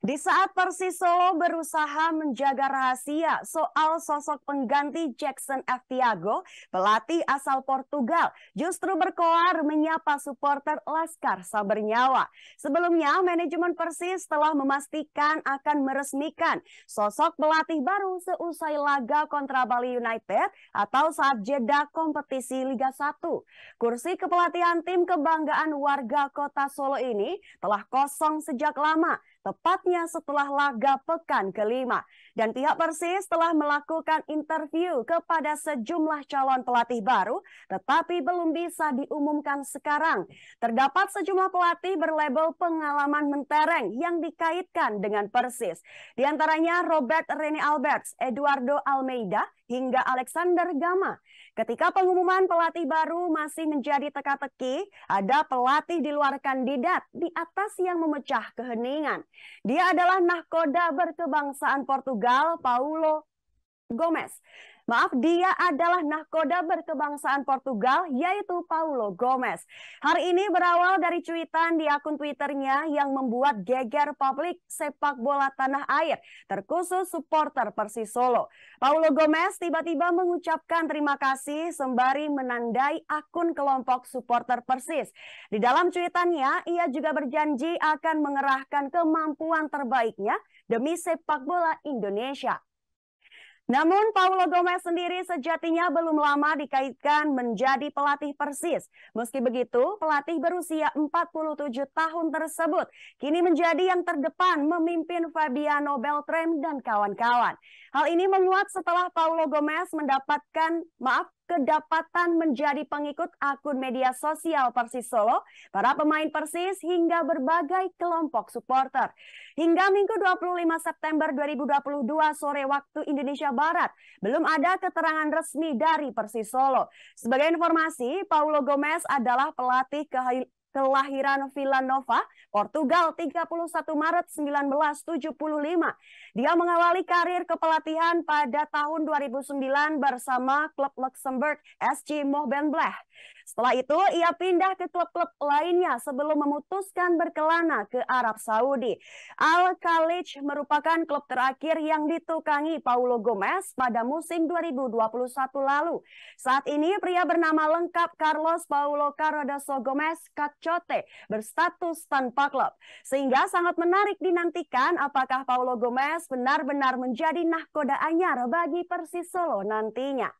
Di saat Persis Solo berusaha menjaga rahasia soal sosok pengganti Jackson F. Tiago, pelatih asal Portugal justru berkoar menyapa supporter Laskar Sabernyawa. Sebelumnya, manajemen Persis telah memastikan akan meresmikan sosok pelatih baru seusai laga kontra Bali United atau saat jeda kompetisi Liga 1. Kursi kepelatihan tim kebanggaan warga kota Solo ini telah kosong sejak lama, tepatnya setelah laga pekan kelima. Dan pihak Persis telah melakukan interview kepada sejumlah calon pelatih baru, tetapi belum bisa diumumkan sekarang. Terdapat sejumlah pelatih berlabel pengalaman mentereng yang dikaitkan dengan Persis. Di antaranya Robert Rene Alberts, Eduardo Almeida, hingga Alexander Gama. Ketika pengumuman pelatih baru masih menjadi teka-teki, ada pelatih di luar kandidat di atas yang memecah keheningan. Dia adalah nahkoda berkebangsaan Portugal, Paulo Gomez. Maaf, dia adalah nahkoda berkebangsaan Portugal, yaitu Paulo Gomez. Hari ini berawal dari cuitan di akun Twitternya yang membuat geger publik sepak bola tanah air, terkhusus supporter Persis Solo. Paulo Gomez tiba-tiba mengucapkan terima kasih sembari menandai akun kelompok supporter Persis. Di dalam cuitannya, ia juga berjanji akan mengerahkan kemampuan terbaiknya demi sepak bola Indonesia. Namun Paulo Gomez sendiri sejatinya belum lama dikaitkan menjadi pelatih Persis. Meski begitu, pelatih berusia 47 tahun tersebut kini menjadi yang terdepan memimpin Fabiano Beltram dan kawan-kawan. Hal ini menguat setelah Paulo Gomez mendapatkan maaf kedapatan menjadi pengikut akun media sosial Persis Solo, para pemain Persis hingga berbagai kelompok supporter. Hingga Minggu 25 September 2022 sore waktu Indonesia Barat, belum ada keterangan resmi dari Persis Solo. Sebagai informasi, Paulo Gomez adalah pelatih kelahiran Villanova, Portugal 31 Maret 1975. Dia mengawali karir kepelatihan pada tahun 2009 bersama klub Luxembourg SC Movenblech. Setelah itu, ia pindah ke klub-klub lainnya sebelum memutuskan berkelana ke Arab Saudi. Al Khalij merupakan klub terakhir yang ditukangi Paulo Gomez pada musim 2021 lalu. Saat ini, pria bernama lengkap Carlos Paulo Cardoso Gomez Cacote berstatus tanpa klub. Sehingga sangat menarik dinantikan apakah Paulo Gomez benar-benar menjadi nahkoda anyar bagi Persis Solo nantinya.